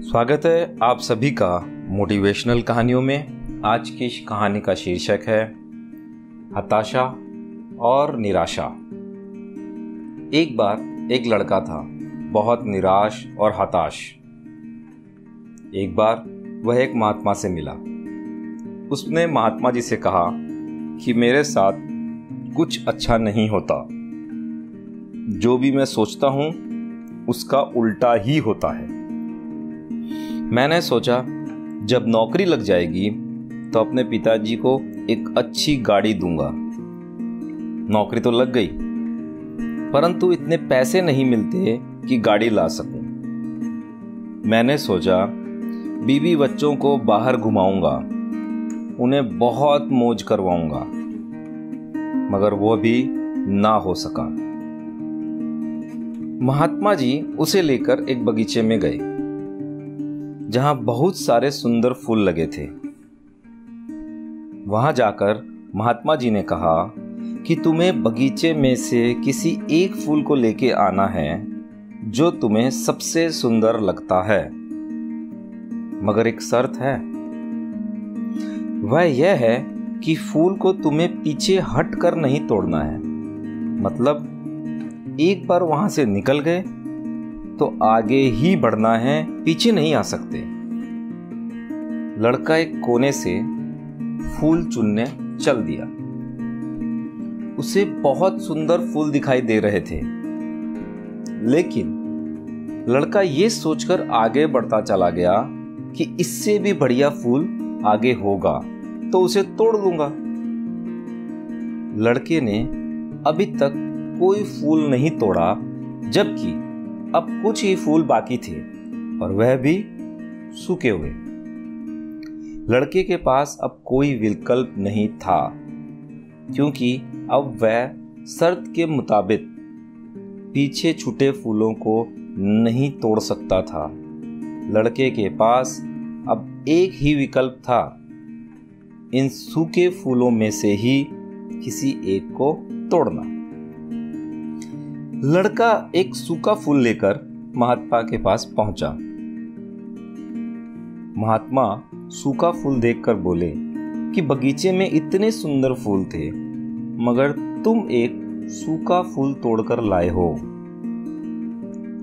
स्वागत है आप सभी का मोटिवेशनल कहानियों में। आज की इस कहानी का शीर्षक है, हताशा और निराशा। एक बार एक लड़का था, बहुत निराश और हताश। एक बार वह एक महात्मा से मिला। उसने महात्मा जी से कहा कि मेरे साथ कुछ अच्छा नहीं होता। जो भी मैं सोचता हूँ, उसका उल्टा ही होता है। मैंने सोचा, जब नौकरी लग जाएगी तो अपने पिताजी को एक अच्छी गाड़ी दूँगा। नौकरी तो लग गई, परंतु इतने पैसे नहीं मिलते कि गाड़ी ला सकूँ। मैंने सोचा, बीवी बच्चों को बाहर घुमाऊँगा, उन्हें बहुत मौज करवाऊँगा, मगर वो भी ना हो सका। महात्मा जी उसे लेकर एक बगीचे में गए। जहाँ बहुत सारे सुंदर फूल लगे थे। वहाँ जाकर महात्मा जी ने कहा कि तुम्हें बगीचे में से किसी एक फूल को लेके आना है, जो तुम्हें सबसे सुंदर लगता है। मगर एक शर्त है। वह यह है कि फूल को तुम्हें पीछे हट कर नहीं तोड़ना है। मतलब एक बार वहाँ से निकल गए तो आगे ही बढ़ना है, पीछे नहीं आ सकते। लड़का एक कोने से फूल चुनने चल दिया। उसे बहुत सुंदर फूल दिखाई दे रहे थे। लेकिन लड़का ये सोचकर आगे बढ़ता चला गया कि इससे भी बढ़िया फूल आगे होगा तो उसे तोड़ लूँगा। लड़के ने अभी तक कोई फूल नहीं तोड़ा, जबकि अब कुछ ही फूल बाकी थे और वह भी सूखे हुए। लड़के के पास अब कोई विकल्प नहीं था, क्योंकि अब वह शर्त के मुताबिक पीछे छूटे फूलों को नहीं तोड़ सकता था। लड़के के पास अब एक ही विकल्प था, इन सूखे फूलों में से ही किसी एक को तोड़ना। लड़का एक सूखा फूल लेकर महात्मा के पास पहुँचा। महात्मा सूखा फूल देखकर बोले कि बगीचे में इतने सुंदर फूल थे, मगर तुम एक सूखा फूल तोड़कर लाए हो।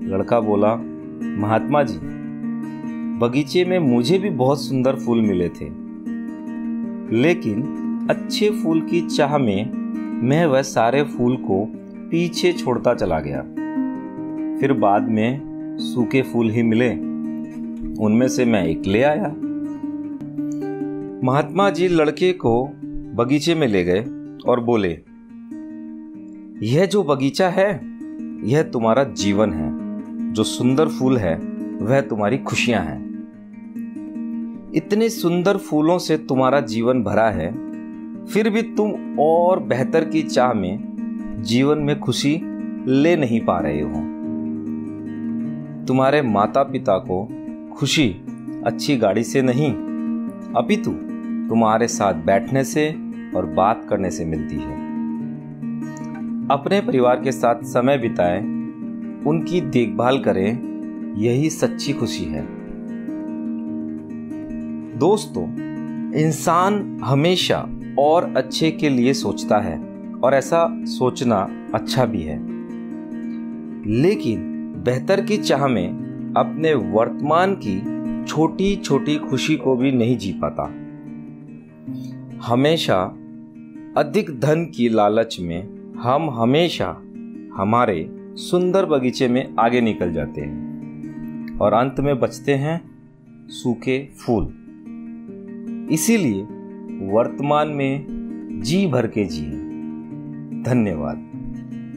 लड़का बोला, महात्मा जी, बगीचे में मुझे भी बहुत सुंदर फूल मिले थे, लेकिन अच्छे फूल की चाह में मैं वह सारे फूल को पीछे छोड़ता चला गया। फिर बाद में सूखे फूल ही मिले। उनमें से मैं एक ले आया। महात्मा जी लड़के को बगीचे में ले गए और बोले, यह जो बगीचा है, यह तुम्हारा जीवन है। जो सुंदर फूल है, वह तुम्हारी खुशियाँ हैं। इतने सुंदर फूलों से तुम्हारा जीवन भरा है। फिर भी तुम और बेहतर की चाह में जीवन में खुशी ले नहीं पा रहे हो। तुम्हारे माता पिता को खुशी अच्छी गाड़ी से नहीं, अपितु तुम्हारे साथ बैठने से और बात करने से मिलती है। अपने परिवार के साथ समय बिताएँ, उनकी देखभाल करें, यही सच्ची खुशी है। दोस्तों, इंसान हमेशा और अच्छे के लिए सोचता है। और ऐसा सोचना अच्छा भी है। लेकिन बेहतर की चाह में अपने वर्तमान की छोटी छोटी खुशी को भी नहीं जी पाता। हमेशा अधिक धन की लालच में हम हमेशा हमारे सुंदर बगीचे में आगे निकल जाते हैं और अंत में बचते हैं सूखे फूल। इसीलिए वर्तमान में जी भर के जिए। धन्यवाद।